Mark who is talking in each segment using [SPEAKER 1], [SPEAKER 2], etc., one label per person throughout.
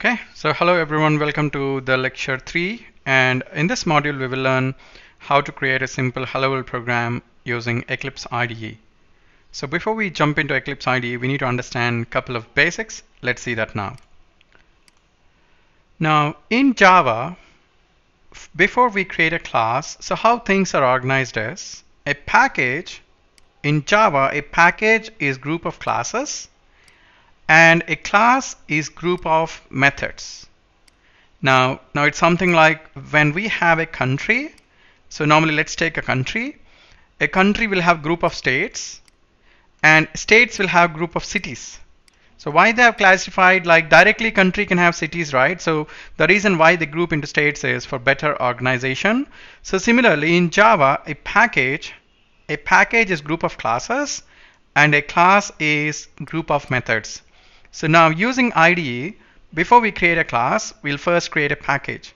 [SPEAKER 1] Okay, so hello everyone, welcome to the lecture 3 and in this module we will learn how to create a simple hello world program using Eclipse IDE. So before we jump into Eclipse IDE we need to understand a couple of basics. Let's see that now. Now in Java, before we create a class, so how things are organized is a package in Java, a package is group of classes and a class is group of methods. Now, now it's something like when we have a country, so normally let's take a country. A country will have group of states and states will have group of cities. So why they have classified like directly country can have cities, right? So the reason why they group into states is for better organization. So similarly in Java, a package, a package is group of classes and a class is group of methods. So now using IDE, before we create a class, we'll first create a package.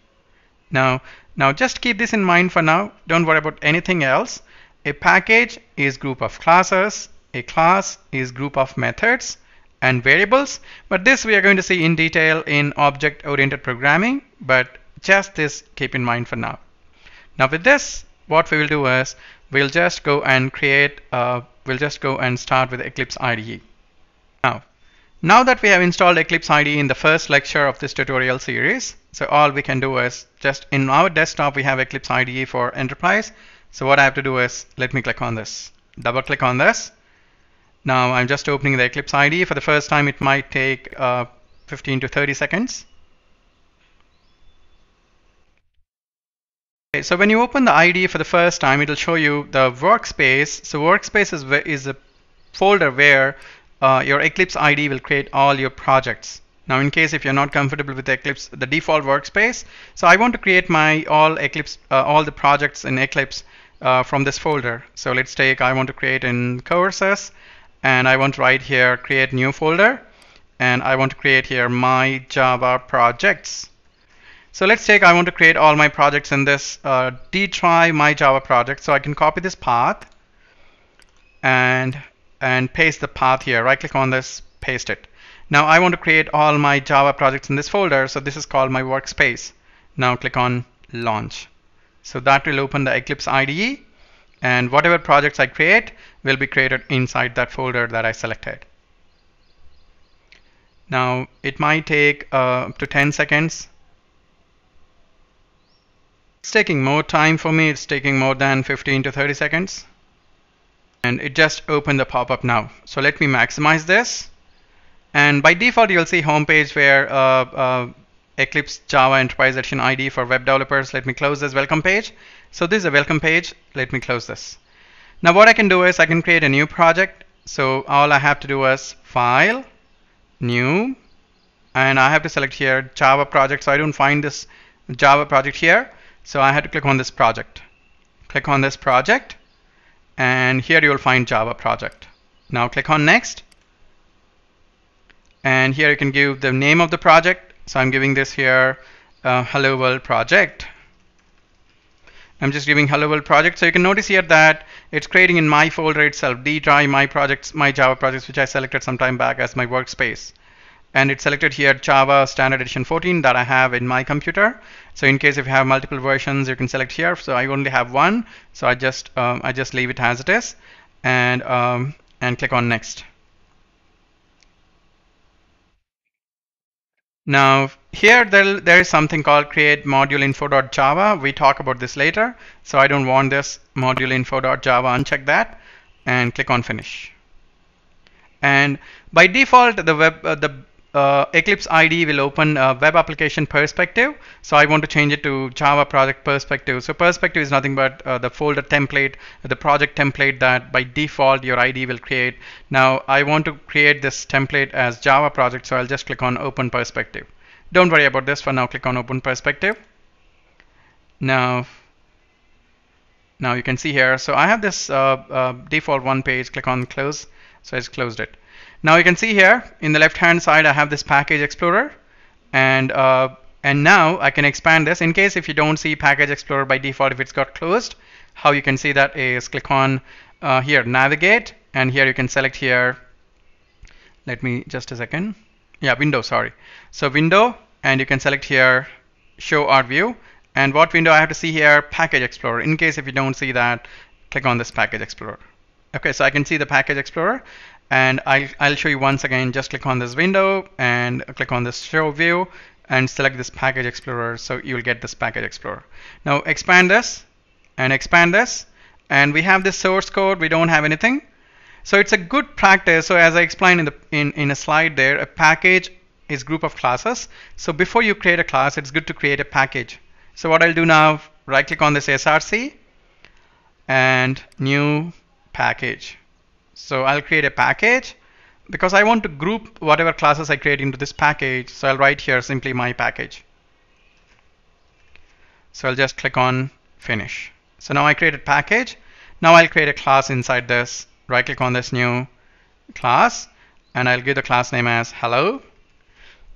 [SPEAKER 1] Now, now just keep this in mind for now. Don't worry about anything else. A package is group of classes. A class is group of methods and variables. But this we are going to see in detail in object-oriented programming. But just this keep in mind for now. Now with this, what we will do is we'll just go and create, uh, we'll just go and start with Eclipse IDE. Now, now that we have installed Eclipse IDE in the first lecture of this tutorial series, so all we can do is just in our desktop we have Eclipse IDE for Enterprise. So what I have to do is let me click on this, double click on this. Now I'm just opening the Eclipse IDE. For the first time it might take uh, 15 to 30 seconds. Okay, so when you open the IDE for the first time, it'll show you the workspace. So workspace is, is a folder where uh, your Eclipse ID will create all your projects. Now in case if you're not comfortable with Eclipse, the default workspace, so I want to create my all Eclipse, uh, all the projects in Eclipse uh, from this folder. So let's take, I want to create in courses and I want to write here create new folder and I want to create here my Java projects. So let's take, I want to create all my projects in this uh, dtry my Java project. So I can copy this path and and paste the path here. Right click on this, paste it. Now I want to create all my Java projects in this folder. So this is called my workspace. Now click on launch. So that will open the Eclipse IDE and whatever projects I create will be created inside that folder that I selected. Now it might take uh, up to 10 seconds. It's taking more time for me. It's taking more than 15 to 30 seconds and it just opened the pop-up now. So let me maximize this. And by default, you'll see homepage where uh, uh, Eclipse Java Enterprise Edition ID for web developers. Let me close this welcome page. So this is a welcome page. Let me close this. Now what I can do is I can create a new project. So all I have to do is file, new, and I have to select here Java project. So I don't find this Java project here. So I had to click on this project. Click on this project and here you will find Java project. Now click on next and here you can give the name of the project. So I'm giving this here uh, Hello World project. I'm just giving Hello World project. So you can notice here that it's creating in my folder itself, dtry my projects, my Java projects, which I selected some time back as my workspace and it's selected here Java Standard Edition 14 that I have in my computer. So in case if you have multiple versions, you can select here. So I only have one, so I just um, I just leave it as it is, and um, and click on next. Now here there, there is something called create module info.java. We talk about this later. So I don't want this module info.java. Uncheck that and click on finish. And by default, the web uh, the uh, Eclipse IDE will open a web application perspective. So I want to change it to Java project perspective. So perspective is nothing but uh, the folder template, the project template that by default your IDE will create. Now I want to create this template as Java project. So I'll just click on open perspective. Don't worry about this for now. Click on open perspective. Now, now you can see here. So I have this uh, uh default one page. Click on close. So it's closed it. Now you can see here in the left hand side I have this package explorer. And uh, and now I can expand this. In case if you don't see package explorer by default if it's got closed how you can see that is click on uh, here navigate. And here you can select here. Let me just a second. Yeah window sorry. So window and you can select here show art view. And what window I have to see here? Package explorer. In case if you don't see that click on this package explorer. Okay so I can see the package explorer and I'll, I'll show you once again just click on this window and click on this show view and select this package explorer so you'll get this package explorer. Now expand this and expand this. And we have this source code we don't have anything. So it's a good practice. So as I explained in the in, in a slide there a package is group of classes. So before you create a class it's good to create a package. So what I'll do now right click on this src and new package so I'll create a package. Because I want to group whatever classes I create into this package so I'll write here simply my package. So I'll just click on finish. So now I created package. Now I'll create a class inside this. Right click on this new class and I'll give the class name as hello.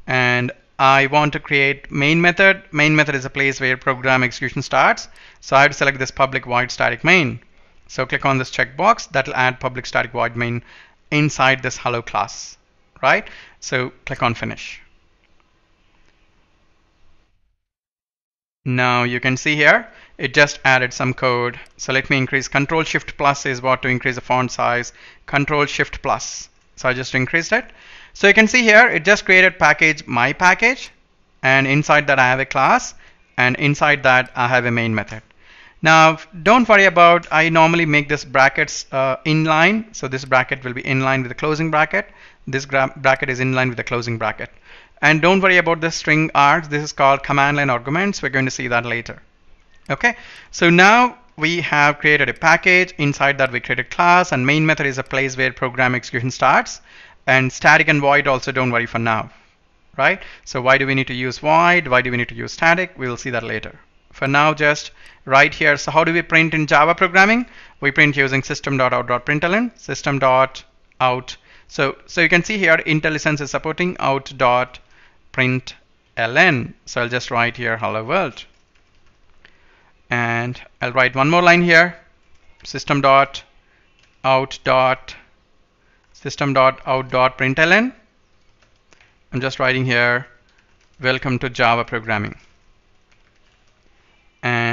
[SPEAKER 1] And I want to create main method. Main method is a place where program execution starts. So I have to select this public void static main so click on this checkbox. That will add public static void main inside this hello class right? So click on finish. Now you can see here it just added some code. So let me increase control shift plus is what to increase the font size. Control shift plus. So I just increased it. So you can see here it just created package my package. And inside that I have a class. And inside that I have a main method now don't worry about I normally make this brackets uh, inline. So this bracket will be inline with the closing bracket. This bracket is inline with the closing bracket. And don't worry about the string args this is called command line arguments. We're going to see that later. Okay? So now we have created a package. Inside that we created class. And main method is a place where program execution starts. And static and void also don't worry for now. Right? So why do we need to use void? Why do we need to use static? We'll see that later for now just right here. So how do we print in Java programming? We print using system.out.println system.out so so you can see here IntelliSense is supporting out.println so I'll just write here hello world. And I'll write one more line here system.out. system.out.println I'm just writing here welcome to Java programming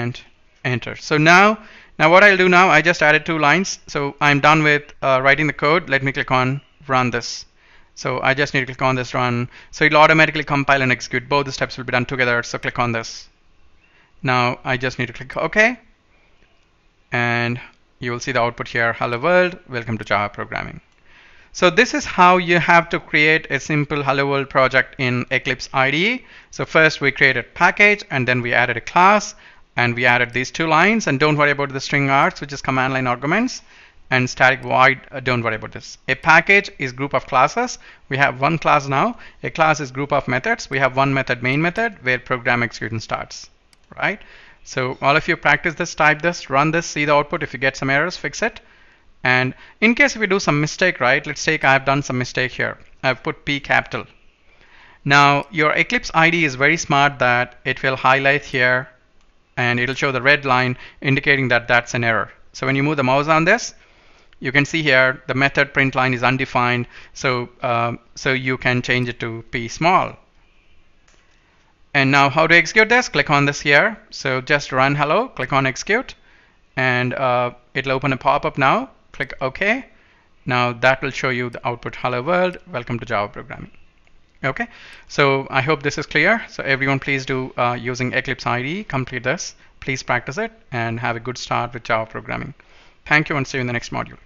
[SPEAKER 1] and enter. So now, now what I'll do now, I just added two lines. So I'm done with uh, writing the code. Let me click on run this. So I just need to click on this run. So it'll automatically compile and execute. Both the steps will be done together. So click on this. Now I just need to click OK. And you will see the output here. Hello world, welcome to Java programming. So this is how you have to create a simple Hello World project in Eclipse IDE. So first we created package and then we added a class and we added these two lines and don't worry about the string args which is command line arguments and static void uh, don't worry about this. A package is group of classes. We have one class now. A class is group of methods. We have one method main method where program execution starts right? So all of you practice this type this run this see the output. If you get some errors fix it. And in case if you do some mistake right let's take I've done some mistake here. I've put P capital. Now your Eclipse ID is very smart that it will highlight here and it'll show the red line indicating that that's an error. So when you move the mouse on this, you can see here the method print line is undefined. So, um, so you can change it to p small. And now how to execute this? Click on this here. So just run hello, click on execute, and uh, it'll open a pop-up now. Click OK. Now that will show you the output hello world, welcome to Java programming. Okay, so I hope this is clear. So everyone please do uh, using Eclipse IDE, complete this. Please practice it and have a good start with Java programming. Thank you and see you in the next module.